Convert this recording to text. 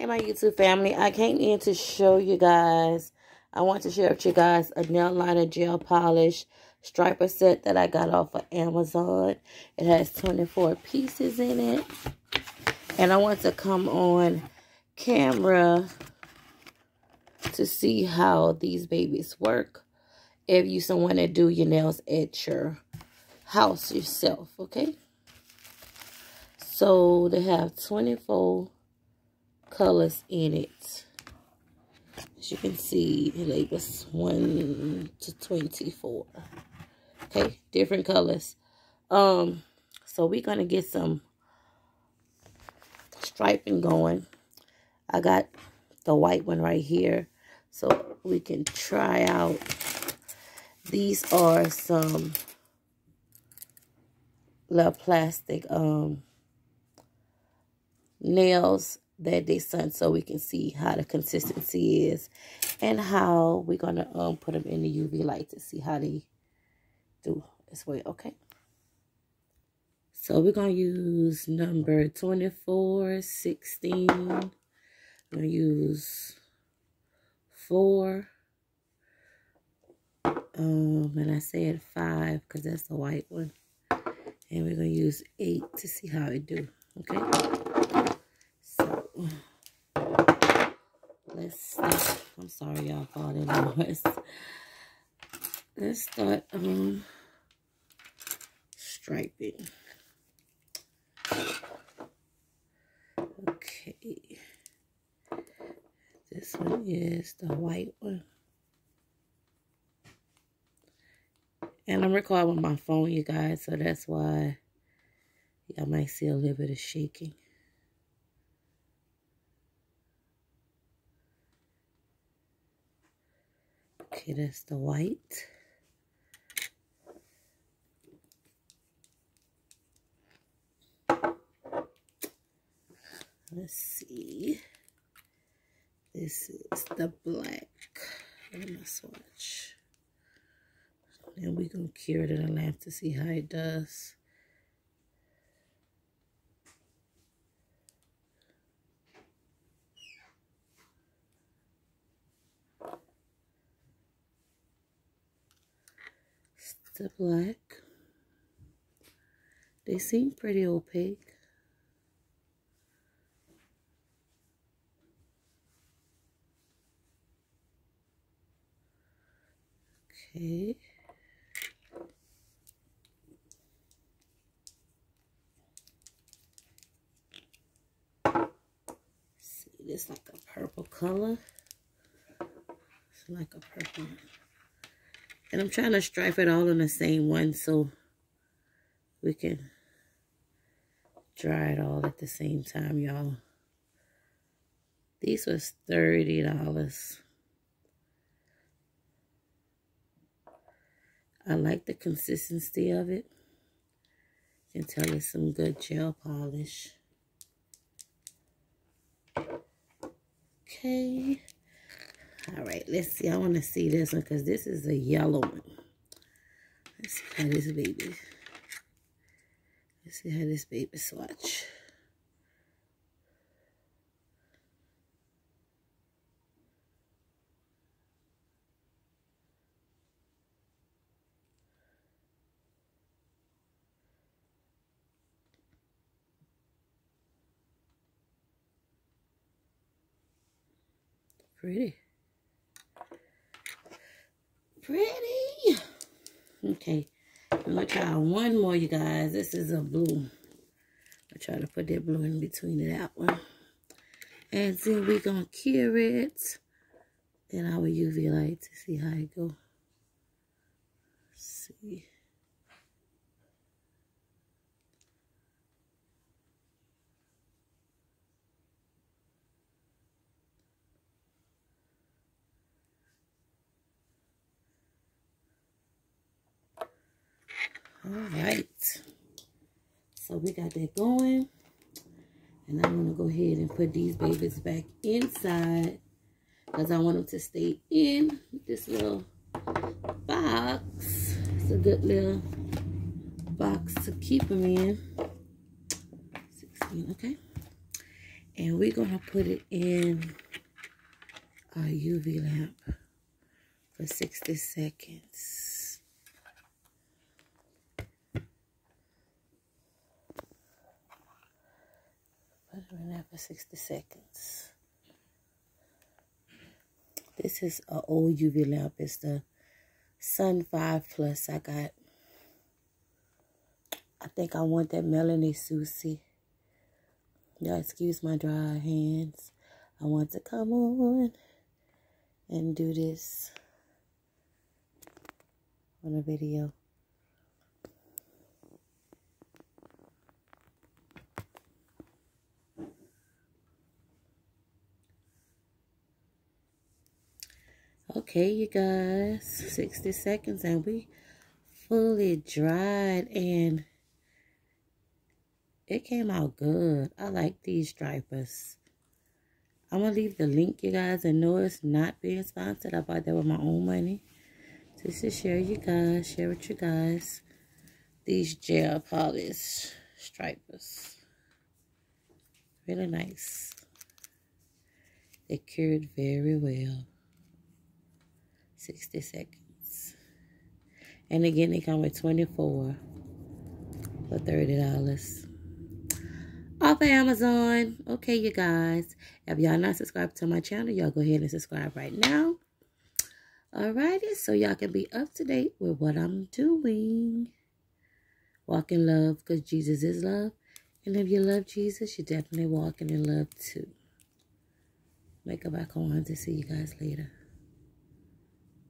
Hey, my YouTube family. I came in to show you guys. I want to share with you guys a nail liner gel polish striper set that I got off of Amazon. It has 24 pieces in it. And I want to come on camera to see how these babies work. If you someone to do your nails at your house yourself, okay? So they have 24 colors in it. As you can see, it labels 1 to 24. Okay, different colors. Um, so we're going to get some striping going. I got the white one right here. So we can try out. These are some little plastic um, nails that they sent so we can see how the consistency is and how we're going to um, put them in the UV light to see how they do as well, okay? So we're going to use number 24, 16. I'm going to use 4. Um, and I said 5 because that's the white one. And we're going to use 8 to see how it do, okay? Let's start. I'm sorry y'all for all that noise. Let's start um striping. Okay. This one is the white one. And I'm recording with my phone, you guys, so that's why y'all might see a little bit of shaking. Okay, that's the white. Let's see. This is the black. on my swatch. And we're going to cure it in a lamp to see how it does. The black. They seem pretty opaque. Okay. See, this like a purple color. It's like a purple and I'm trying to stripe it all on the same one so we can dry it all at the same time, y'all. These was $30. I like the consistency of it. You can tell it's some good gel polish. Okay. All right, let's see. I want to see this one because this is a yellow one. Let's see how this baby. Let's see how this baby swatch. Pretty pretty. Okay, I'm gonna try one more, you guys. This is a blue. I try to put that blue in between that one. And then we're gonna cure it in our UV light to see how it go. See. All right. So we got that going. And I'm going to go ahead and put these babies back inside. Because I want them to stay in this little box. It's a good little box to keep them in. 16, okay. And we're going to put it in our UV lamp for 60 seconds. Put it in there for 60 seconds. This is an old UV lamp. It's the Sun 5 Plus I got. I think I want that Melody Susie. Y'all excuse my dry hands. I want to come on and do this on a video. Okay, you guys, 60 seconds and we fully dried and it came out good. I like these stripers. I'm going to leave the link, you guys. And no, it's not being sponsored. I bought that with my own money. Just to share you guys, share with you guys these gel polish stripers. Really nice. They cured very well. 60 seconds. And again, they come with 24 for $30 off of Amazon. Okay, you guys. If y'all not subscribed to my channel, y'all go ahead and subscribe right now. Alrighty, so y'all can be up to date with what I'm doing. Walk in love because Jesus is love. And if you love Jesus, you're definitely walking in love too. Make up back on to see you guys later.